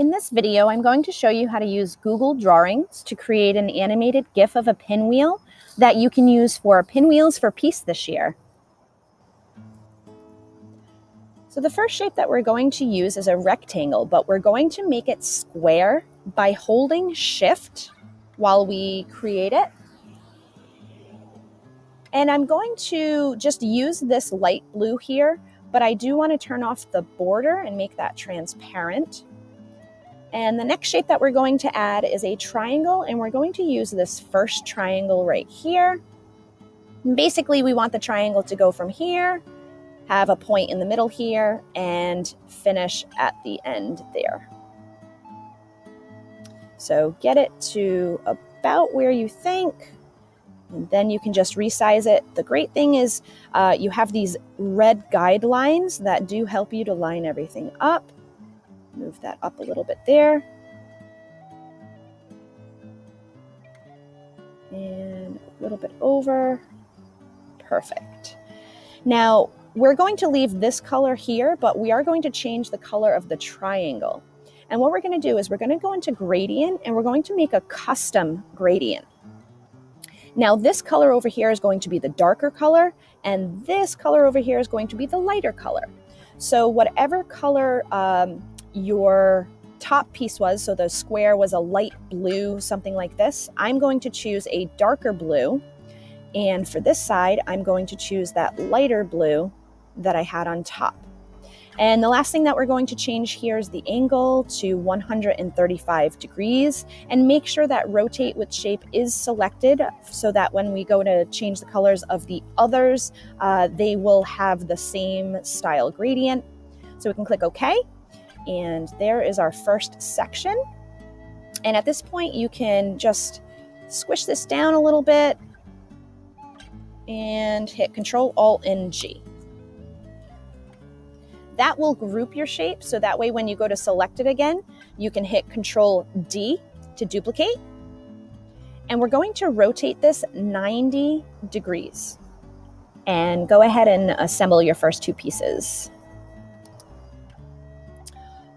In this video, I'm going to show you how to use Google Drawings to create an animated GIF of a pinwheel that you can use for Pinwheels for Peace this year. So the first shape that we're going to use is a rectangle, but we're going to make it square by holding shift while we create it. And I'm going to just use this light blue here, but I do want to turn off the border and make that transparent. And the next shape that we're going to add is a triangle, and we're going to use this first triangle right here. Basically, we want the triangle to go from here, have a point in the middle here, and finish at the end there. So get it to about where you think, and then you can just resize it. The great thing is uh, you have these red guidelines that do help you to line everything up. Move that up a little bit there. And a little bit over. Perfect. Now, we're going to leave this color here, but we are going to change the color of the triangle. And what we're going to do is we're going to go into gradient and we're going to make a custom gradient. Now this color over here is going to be the darker color and this color over here is going to be the lighter color. So whatever color um, your top piece was, so the square was a light blue, something like this, I'm going to choose a darker blue. And for this side, I'm going to choose that lighter blue that I had on top. And the last thing that we're going to change here is the angle to 135 degrees and make sure that rotate with shape is selected so that when we go to change the colors of the others, uh, they will have the same style gradient. So we can click OK and there is our first section. And at this point, you can just squish this down a little bit and hit Control Alt and G. That will group your shape so that way when you go to select it again, you can hit Control D to duplicate. And we're going to rotate this 90 degrees. And go ahead and assemble your first two pieces.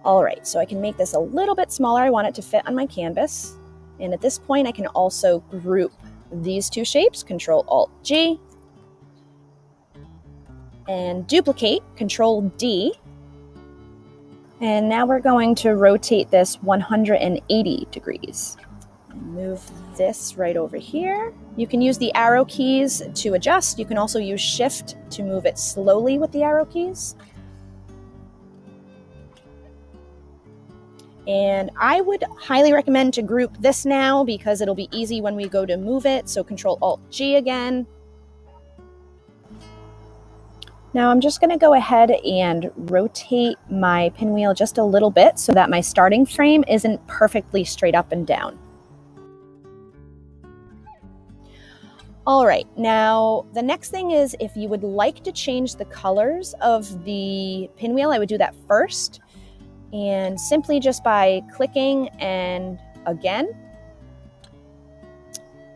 All right, so I can make this a little bit smaller. I want it to fit on my canvas. And at this point, I can also group these two shapes, Control Alt G, and duplicate, Control D. And now we're going to rotate this 180 degrees. Move this right over here. You can use the arrow keys to adjust. You can also use Shift to move it slowly with the arrow keys. And I would highly recommend to group this now because it'll be easy when we go to move it. So Control Alt G again. Now I'm just gonna go ahead and rotate my pinwheel just a little bit so that my starting frame isn't perfectly straight up and down. All right, now the next thing is if you would like to change the colors of the pinwheel, I would do that first. And simply just by clicking and again,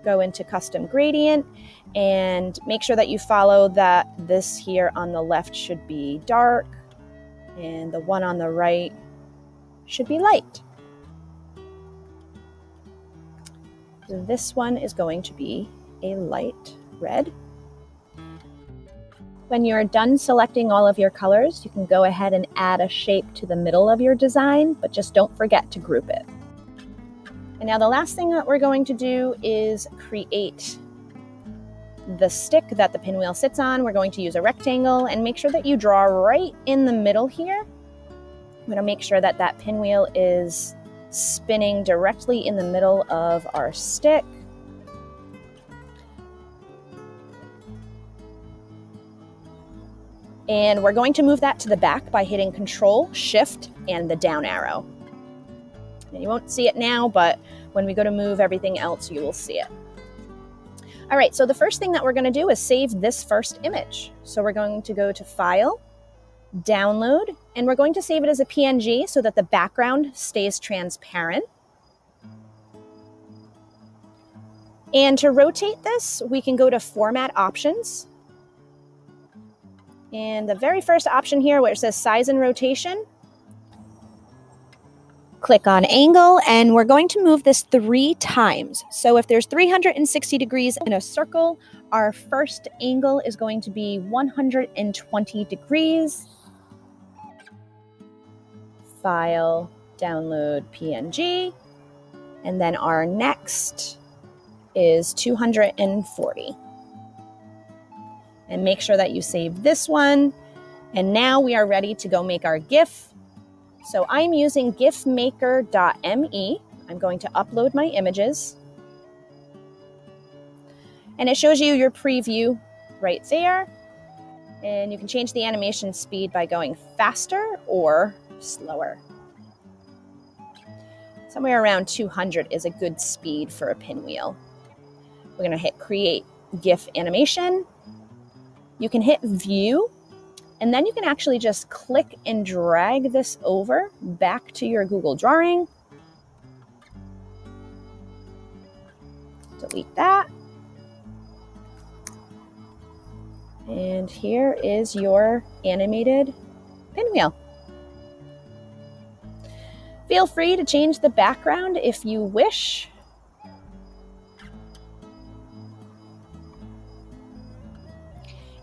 go into custom gradient and make sure that you follow that this here on the left should be dark and the one on the right should be light. This one is going to be a light red. When you're done selecting all of your colors, you can go ahead and add a shape to the middle of your design, but just don't forget to group it. And now the last thing that we're going to do is create the stick that the pinwheel sits on. We're going to use a rectangle and make sure that you draw right in the middle here. I'm going to make sure that that pinwheel is spinning directly in the middle of our stick. And we're going to move that to the back by hitting Control, Shift, and the down arrow. And you won't see it now, but when we go to move everything else, you will see it. All right, so the first thing that we're gonna do is save this first image. So we're going to go to File, Download, and we're going to save it as a PNG so that the background stays transparent. And to rotate this, we can go to Format Options, and the very first option here where it says size and rotation, Click on angle, and we're going to move this three times. So if there's 360 degrees in a circle, our first angle is going to be 120 degrees. File, download PNG. And then our next is 240. And make sure that you save this one. And now we are ready to go make our GIF. So I'm using gifmaker.me. I'm going to upload my images. And it shows you your preview right there. And you can change the animation speed by going faster or slower. Somewhere around 200 is a good speed for a pinwheel. We're going to hit create GIF animation. You can hit view and then you can actually just click and drag this over back to your Google drawing. Delete that. And here is your animated pinwheel. Feel free to change the background if you wish.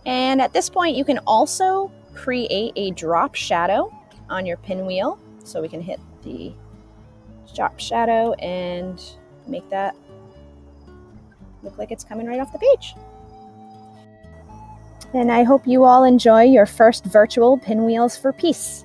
And at this point, you can also create a drop shadow on your pinwheel. So we can hit the drop shadow and make that look like it's coming right off the page. And I hope you all enjoy your first virtual pinwheels for peace.